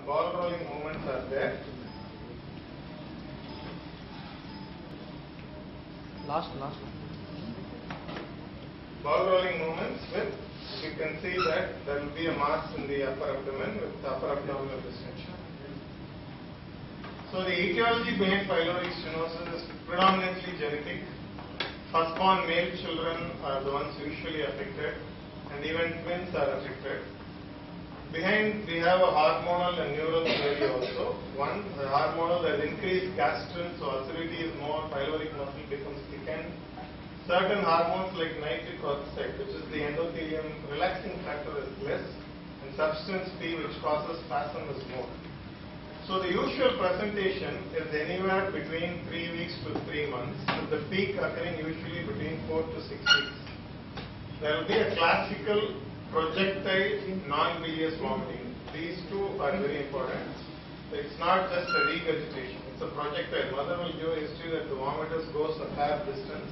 some ball rolling movements are there. Last, last. Ball rolling movements with, you can see that there will be a mass in the upper abdomen with upper abdominal distension. So the etiology behind pyloric stenosis is predominantly genetic. Firstborn male children are the ones usually affected and even twins are affected. Behind we have a hormonal and neural theory also. One, the hormonal has increased gastrin, so acidity is more, pyloric muscle becomes thickened. Certain hormones like nitric oxide, which is the endothelium relaxing factor is less, and substance P, which causes spasm, is more. So the usual presentation is anywhere between 3 weeks to 3 months, with the peak occurring usually between 4 to 6 weeks. There will be a classical projectile non-bilious vomiting. These two are very important. It's not just a regurgitation, it's a projectile. Mother will give a history that the vomitus goes a fair distance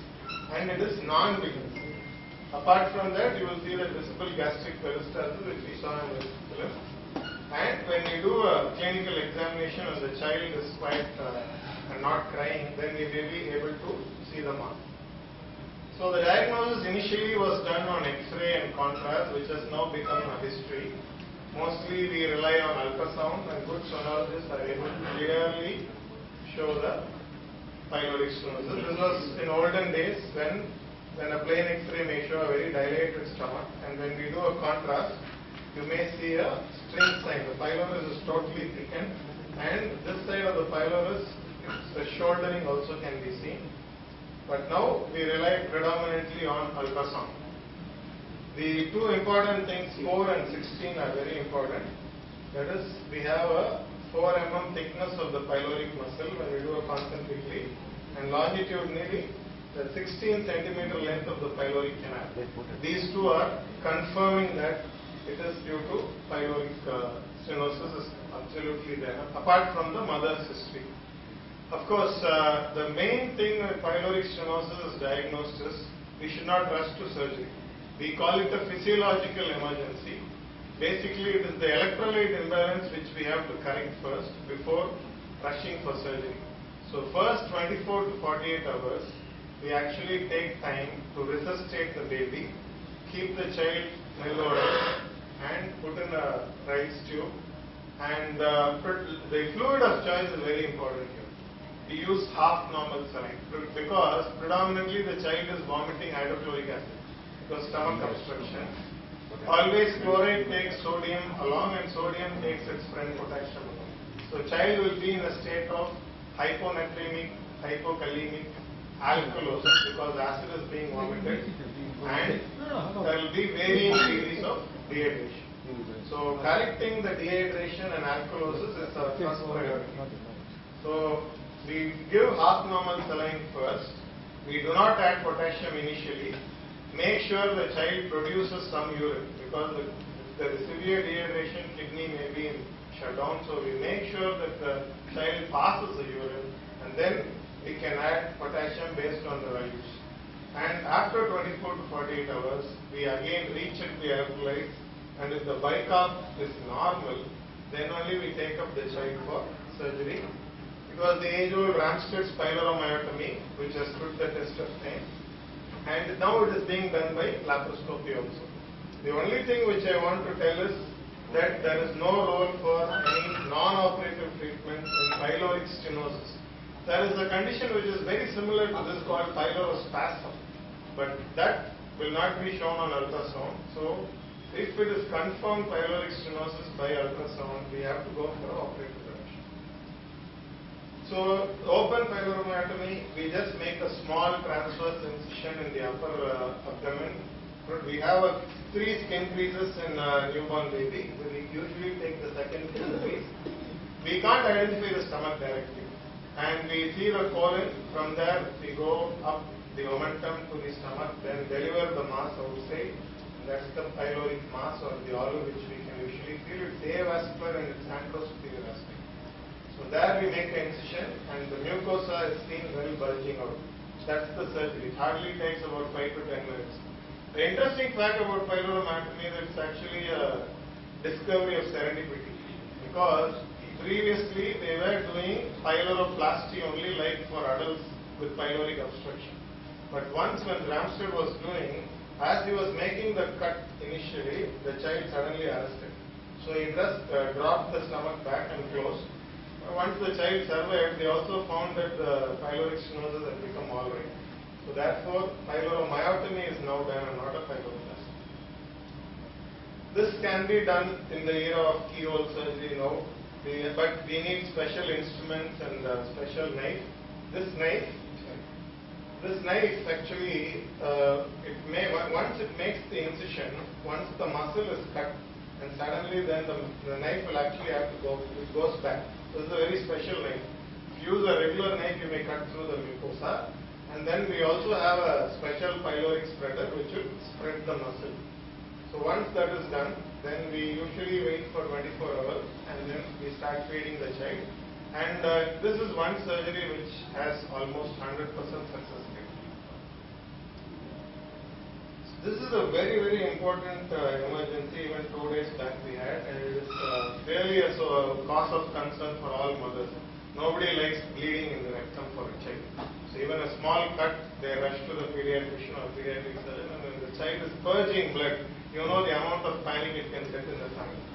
and it is non-bilious. Apart from that, you will see the visible gastric peristalsis which we saw in this film. And when you do a clinical examination and the child is quite uh, not crying, then we may be able to see the mark. So the diagnosis initially was done on X-ray and contrast, which has now become a history. Mostly we rely on ultrasound and good sonologists are able to clearly show the pyloric stenosis. This was in olden days when, when a plain X-ray may show a very dilated stomach and when we do a contrast, you may see a string sign. The pylorus is totally thickened and this side of the pylorus, the shouldering also can be seen. But now we rely predominantly on ultrasound. The two important things, 4 and 16, are very important. That is, we have a 4 mm thickness of the pyloric muscle when we do a concentric lead, and longitudinally, the 16 centimeter length of the pyloric canal. These two are confirming that it is due to pyloric uh, stenosis is absolutely there, apart from the mother's history. Of course, uh, the main thing with pyloric stenosis is diagnosed is we should not rush to surgery. We call it a physiological emergency. Basically, it is the electrolyte imbalance which we have to correct first before rushing for surgery. So, first 24 to 48 hours, we actually take time to resuscitate the baby, keep the child well and put in a Ryle's tube. And uh, the fluid of choice is very important here we use half normal saline because predominantly the child is vomiting hydrochloric acid because stomach obstruction. Always chloride takes sodium along and sodium takes its friend potassium along. So child will be in a state of hyponatremic, hypokalemic, alkalosis because acid is being vomited and there will be varying degrees of dehydration. So correcting the dehydration and alkalosis is our first priority. So we give half normal saline first. We do not add potassium initially. Make sure the child produces some urine because the, there is severe dehydration, kidney may be in shutdown. So we make sure that the child passes the urine and then we can add potassium based on the values. And after 24 to 48 hours, we again recheck the electrolytes and if the bicarb is normal, then only we take up the child for surgery it was the age-old Ramstedt's pyloromyotomy, which has stood the test of time. And now it is being done by laparoscopy also. The only thing which I want to tell is that there is no role for any non-operative treatment in pyloric stenosis. There is a condition which is very similar to this called pylorospasm, but that will not be shown on ultrasound. So, if it is confirmed pyloric stenosis by ultrasound, we have to go for operative. So, open pyloromyotomy, we just make a small transverse incision in the upper uh, abdomen. We have three skin creases in a newborn baby. We usually take the second skin crease. We can't identify the stomach directly. And we see the colon. From there, we go up the omentum to the stomach, then deliver the mass outside. That's the pyloric mass or the olive which we can usually feel. It's avascular and it's anterosuperior aspect. So there we make an incision and the mucosa is seen well bulging out. That's the surgery. It hardly takes about 5 to 10 minutes. The interesting fact about pyloromyotomy is it's actually a discovery of serendipity. because previously they were doing pyloroplasty only like for adults with pyloric obstruction. But once when Ramstedt was doing, as he was making the cut initially, the child suddenly arrested. So he just uh, dropped the stomach back and closed. Once the child survived, they also found that the pyloric stenosis had become all right. So therefore, pyloromyotomy is now done and not a pyloroplasty. This can be done in the era of keyhole surgery now, but we need special instruments and uh, special knife. This knife, this knife actually, uh, it may, once it makes the incision, once the muscle is cut, and suddenly then the, the knife will actually have to go, it goes back. This is a very special knife. If you use a regular knife, you may cut through the mucosa. And then we also have a special pyloric spreader which will spread the muscle. So once that is done, then we usually wait for 24 hours and then we start feeding the child. And uh, this is one surgery which has almost 100% success rate. This is a very, very important uh, emergency. Even two days back we had, and it is uh, really a, so cause of concern for all mothers. Nobody likes bleeding in the rectum for a child. So even a small cut, they rush to the pediatrician or pediatric surgeon, and when the child is purging blood, you know the amount of panic it can set in the family.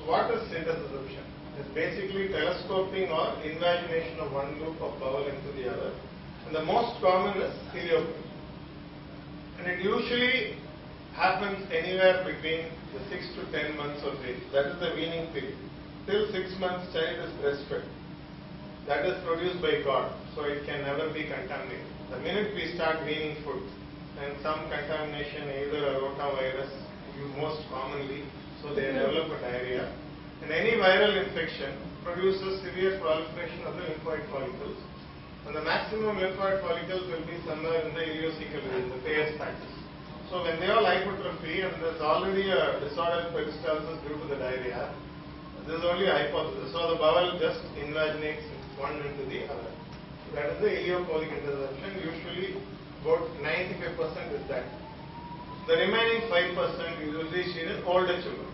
So what is intussusception? It's basically telescoping or invagination of one loop of bowel into the other. And the most common is ileotomy. And it usually happens anywhere between the 6 to 10 months of age. That is the weaning period. Till 6 months child is breastfed. That is produced by God, so it can never be contaminated. The minute we start weaning food, and some contamination, either a rotavirus, you most commonly, so they mm-hmm. develop a diarrhea. And any viral infection produces severe proliferation of the lymphoid follicles. The maximum lymphoid follicles will be somewhere in the ileocecal region, the Peyer's patches. So when they all hypertrophy and there's already a disordered peristalsis due to the diarrhea, this is only a hypothesis. So the bowel just invaginates one into the other. That is the ileocolic intussusception. Usually about 95% is that. The remaining 5% is usually seen in older children.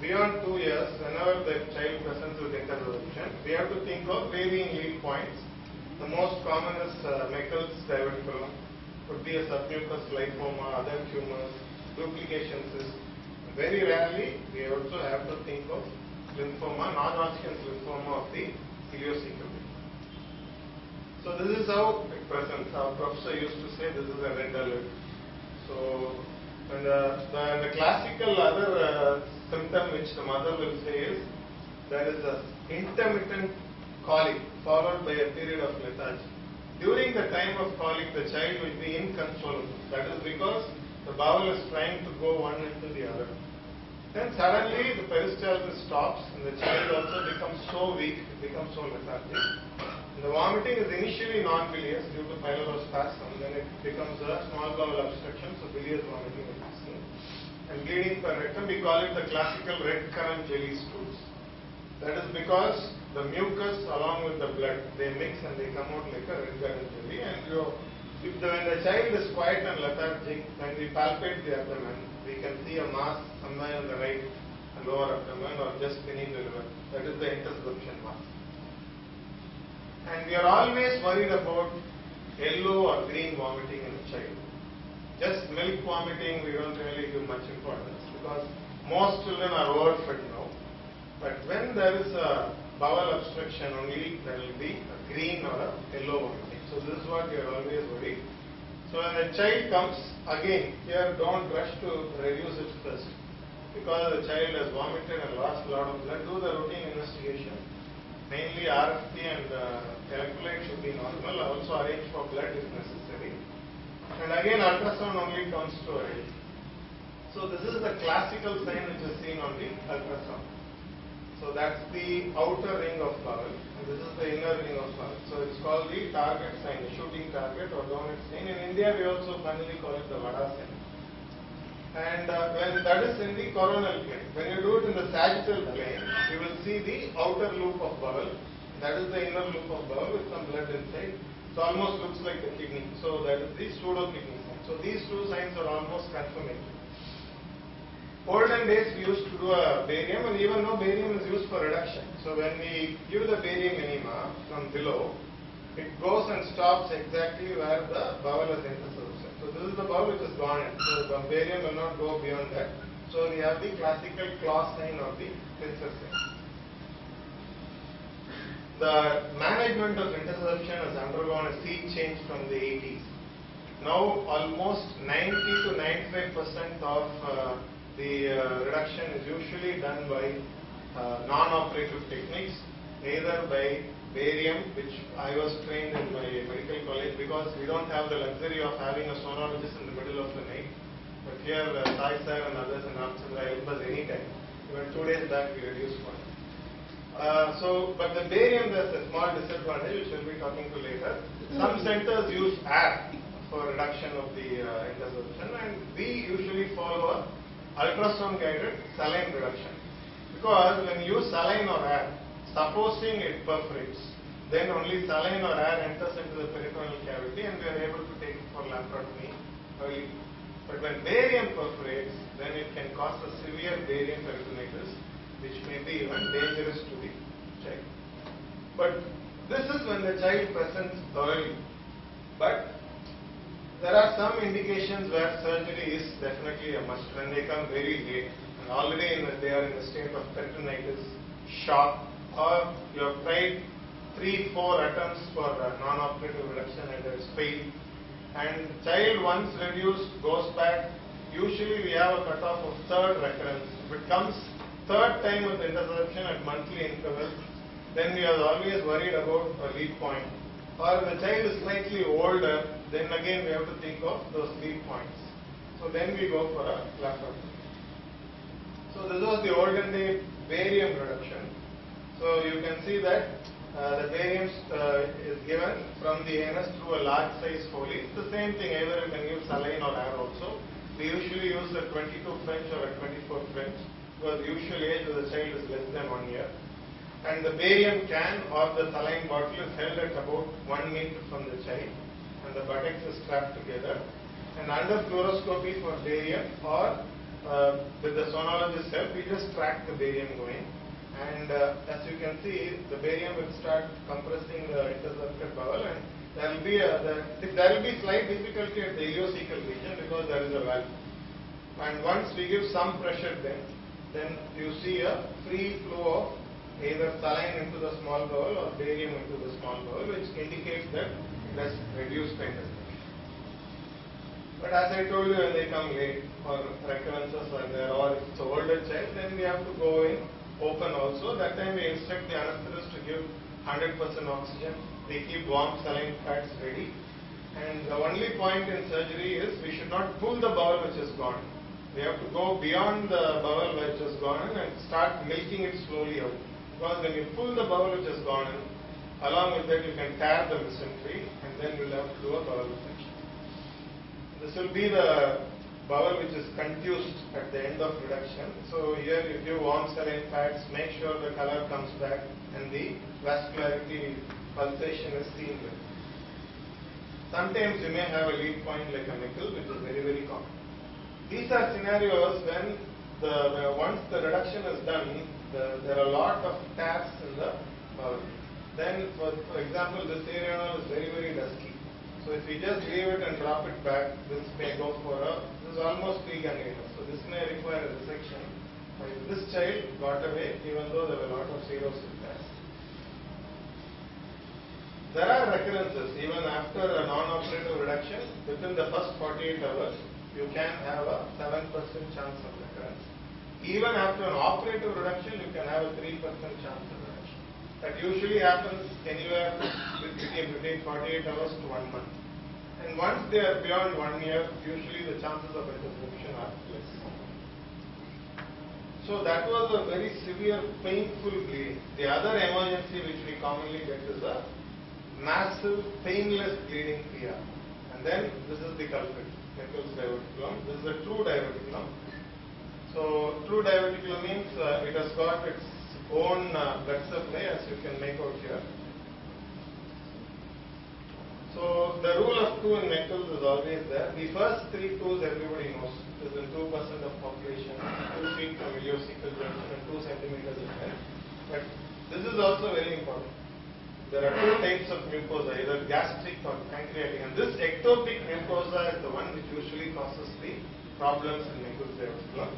Beyond two years, whenever the child presents with intussusception, we have to think of varying lead points. The most common is uh, Meckel's diverticulum, could be a submucous lipoma, other tumors, duplication cysts. Very rarely, we also have to think of lymphoma, non-Hodgkin's lymphoma of the ileocecal. So this is how it presents. Our professor used to say this is a red alert. So and the, the, the classical other uh, symptom which the mother will say is there is a intermittent colic followed by a period of lethargy. During the time of colic, the child will be inconsolable. That is because the bowel is trying to go one into the other. Then suddenly the peristalsis stops and the child also becomes so weak, it becomes so lethargic. And the vomiting is initially non-bilious due to pylorospasm, then it becomes a small bowel obstruction, so bilious vomiting be seen. And bleeding per rectum, we call it the classical red currant jelly stools. That is because the mucus along with the blood, they mix and they come out like a red jelly. And you, if the, when the child is quiet and lethargic, when we palpate the abdomen, we can see a mass somewhere in the right lower abdomen or just beneath the liver. That is the intussusception mass. And we are always worried about yellow or green vomiting in a child. Just milk vomiting, we don't really give much importance because most children are overfed now. But when there is a bowel obstruction only, there will be a green or a yellow vomiting. So this is what we are always worried. So when a child comes, again, here don't rush to reduce it first. Because the child has vomited and lost a lot of blood, do the routine investigation. Mainly RFT and uh, electrolyte should be normal. Also arrange for blood if necessary. And again, ultrasound only comes to arrange. So this is the classical sign which is seen on the ultrasound. So that's the outer ring of bowel, and this is the inner ring of bowel. So it's called the target sign, the shooting target or donut sign. In India, we also finally call it the Vada sign. And uh, when that is in the coronal plane, when you do it in the sagittal plane, you will see the outer loop of bowel. That is the inner loop of bowel with some blood inside. So almost looks like the kidney. So that is the pseudo kidney sign. So these two signs are almost confirmatory. Olden days we used to do a barium and even now barium is used for reduction. So when we give the barium enema from below, it goes and stops exactly where the bowel is in the intussuscepted. So this is the bowel which is gone in. So the barium will not go beyond that. So we have the classical claw sign of the pincer sign. The management of intussusception has undergone a sea change from the 80s. Now almost 90 to 95 percent of uh, the uh, reduction is usually done by uh, non-operative techniques, either by barium, which I was trained in my medical college because we don't have the luxury of having a sonologist in the middle of the night. But here, uh, Sai sir and others in Ramchandra help us anytime. Even two days back, we reduced one. Uh, so, but the barium there's a small disadvantage which we'll be talking to later. Some centers use air for reduction of the uh, and we usually follow a ultrasound guided saline reduction. Because when you use saline or air, supposing it perforates, then only saline or air enters into the peritoneal cavity and we are able to take it for laparotomy early. But when barium perforates, then it can cause a severe barium peritonitis which may be even dangerous to the child. But this is when the child presents early. But there are some indications where surgery is definitely a must when they come very late and already in the, they are in a state of peritonitis, shock, or you have tried three, four attempts for non-operative reduction and it's failed. And child once reduced goes back. Usually we have a cutoff of third recurrence. If it comes third time with intussusception at monthly interval, then we are always worried about a lead point. Or the child is slightly older, then again we have to think of those three points. So then we go for a laparotomy. So this was the olden day barium reduction. So you can see that uh, the barium uh, is given from the anus through a large size Foley. It's the same thing, either you can use saline or air also. We usually use a 22 French or a 24 French because the usual age of the child is less than one year. And the barium can or the saline bottle is held at about one meter from the child and the buttocks is strapped together. And under fluoroscopy for barium or uh, with the sonologist help, we just track the barium going. And uh, as you can see, the barium will start compressing the intussuscepted bowel and there will be a, the, there will be slight difficulty at the ileocecal region because there is a valve. And once we give some pressure then, then you see a free flow of either saline into the small bowel or barium into the small bowel, which indicates that has reduced the. But as I told you, when they come late or recurrences are there, or if it's an older child, then we have to go in open also. That time we instruct the anesthetist to give 100% oxygen. They keep warm saline pads ready. And the only point in surgery is we should not pull the bowel which is gone. We have to go beyond the bowel which is gone and start milking it slowly out. Because when you pull the bowel which is gone, along with that you can tear the mesentery and then you'll have to do a bowel resection. This will be the bowel which is contused at the end of reduction. So here if you give warm saline pads, make sure the color comes back and the vascularity pulsation is seen. Sometimes you may have a lead point like a Meckel, which is very, very common. These are scenarios when the, the once the reduction is done, the, there are a lot of taps in the bowel. Then, for, for example, this area is very, very dusky. So if we just leave it and drop it back, this may go for a, this is almost pre-gangrene. So this may require a resection. But this child got away even though there were a lot of zeros in there. There are recurrences even after a non-operative reduction. Within the first 48 hours, you can have a 7% chance of recurrence. Even after an operative reduction, you can have a 3% chance of reduction. That usually happens anywhere between, between 48 hours to one month. And once they are beyond one year, usually the chances of intussusception are less. So that was a very severe, painful bleed. The other emergency which we commonly get is a massive, painless bleeding PR. And then this is the culprit, Meckel's diverticulum. This is a true diverticulum. So true diverticulum means uh, it has got its own blood supply as you can make out here. So the rule of two in Meckel's is always there. The first three twos everybody knows. This is 2% of population, 2 feet from ileocecal junction and 2 centimeters in length. But this is also very important. There are two types of mucosa, either gastric or pancreatic. And this ectopic mucosa is the one which usually causes the problems in flow.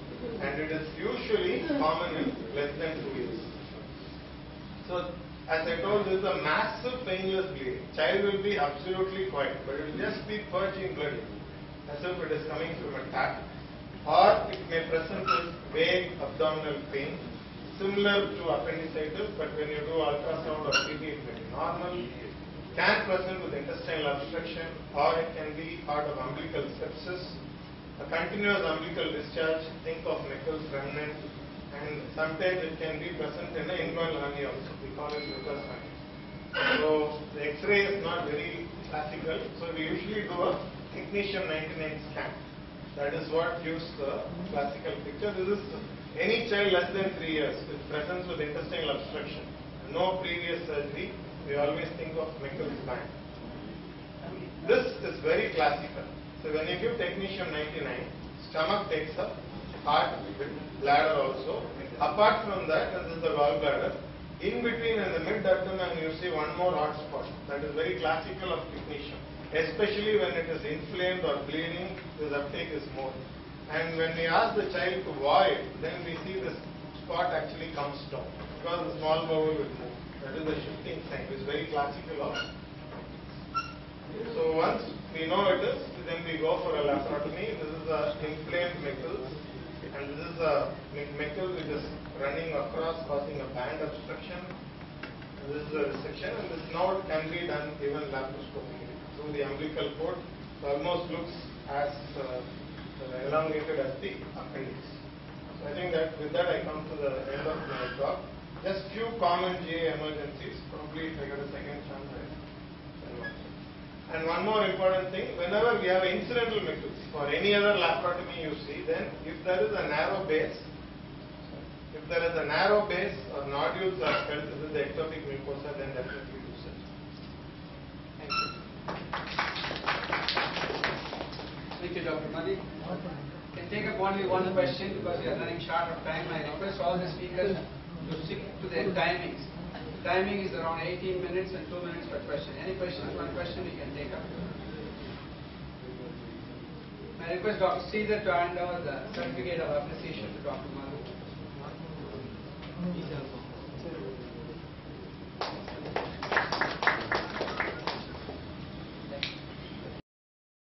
And it is usually common in less than 2 years. So as I told, this is a massive painless bleeding. Child will be absolutely quiet, but it will just be purging blood as if it is coming from a tap. Or it may present with vague abdominal pain, similar to appendicitis, but when you do ultrasound or CT, it may be normal. Can present with intestinal obstruction, or it can be part of umbilical sepsis. Continuous umbilical discharge, think of Meckel's remnant, and sometimes it can be present in the inguinal hernia also. We call it Lucas. So the X-ray is not very classical. So we usually do a technetium 99 scan. That is what gives the classical picture. This is any child less than three years with presence with intestinal obstruction, no previous surgery. We always think of Meckel's band. This is very classical. So when you give technetium 99, stomach takes up heart, bladder also. Apart from that, this is the gallbladder. In between in the mid abdomen, you see one more hot spot. That is very classical of technetium. Especially when it is inflamed or bleeding, this uptake is more. And when we ask the child to void, then we see this spot actually comes down because the small bowel will move. That is the shifting sign. It's very classical of. So once we know it is, then we go for a laparotomy. This is a inflamed Meckel's and this is a Meckel which is running across causing a band obstruction. This is a resection and this now can be done even laparoscopically through the umbilical cord. Almost looks as uh, elongated as the appendix. So I think that with that I come to the end of my talk. Just few common GI emergencies. Probably if I get a second chance, and one more important thing, whenever we have incidental Meckel's or any other laparotomy you see, then if there is a narrow base, if there is a narrow base or nodules are felt, this is the ectopic mucosa, then definitely do such. Thank you. Thank you, Dr. Madhu. Can take up only one question because we are running short of time. I request all the speakers to stick to their timings. Timing is around 18 minutes and 2 minutes per question. Any questions, one question we can take up. I request Dr. Sridhar to hand over the uh, certificate of appreciation to Dr. Madhu.